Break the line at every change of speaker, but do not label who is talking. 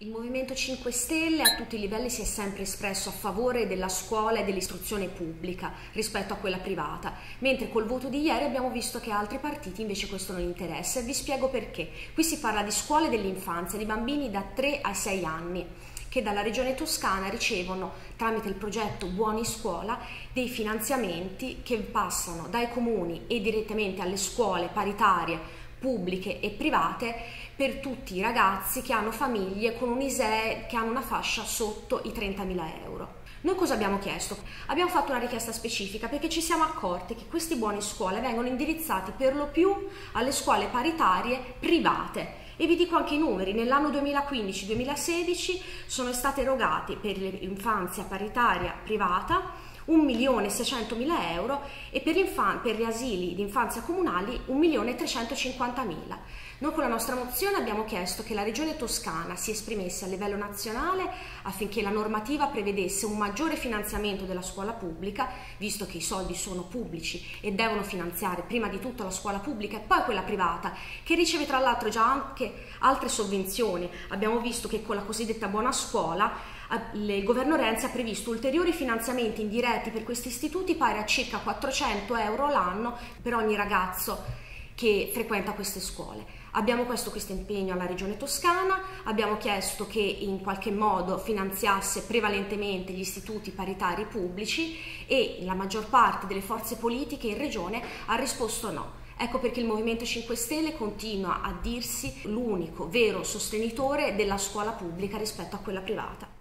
Il Movimento 5 Stelle a tutti i livelli si è sempre espresso a favore della scuola e dell'istruzione pubblica rispetto a quella privata, mentre col voto di ieri abbiamo visto che a altri partiti invece questo non interessa e vi spiego perché. Qui si parla di scuole dell'infanzia, di bambini da 3 ai 6 anni che dalla Regione Toscana ricevono tramite il progetto Buoni Scuola dei finanziamenti che passano dai comuni e direttamente alle scuole paritarie pubbliche e private per tutti i ragazzi che hanno famiglie con un ISEE che hanno una fascia sotto i 30.000 euro. Noi cosa abbiamo chiesto? Abbiamo fatto una richiesta specifica perché ci siamo accorti che questi buoni scuole vengono indirizzati per lo più alle scuole paritarie private e vi dico anche i numeri, nell'anno 2015-2016 sono state erogati per l'infanzia paritaria privata 1.600.000 euro e per, per gli asili di infanzia comunali 1.350.000. Noi con la nostra mozione abbiamo chiesto che la Regione Toscana si esprimesse a livello nazionale affinché la normativa prevedesse un maggiore finanziamento della scuola pubblica, visto che i soldi sono pubblici e devono finanziare prima di tutto la scuola pubblica e poi quella privata, che riceve tra l'altro già anche altre sovvenzioni. Abbiamo visto che con la cosiddetta buona scuola il governo Renzi ha previsto ulteriori finanziamenti indiretti per questi istituti pari a circa 400 euro l'anno per ogni ragazzo che frequenta queste scuole. Abbiamo chiesto questo impegno alla Regione Toscana, abbiamo chiesto che in qualche modo finanziasse prevalentemente gli istituti paritari pubblici e la maggior parte delle forze politiche in Regione ha risposto no. Ecco perché il Movimento 5 Stelle continua a dirsi l'unico vero sostenitore della scuola pubblica rispetto a quella privata.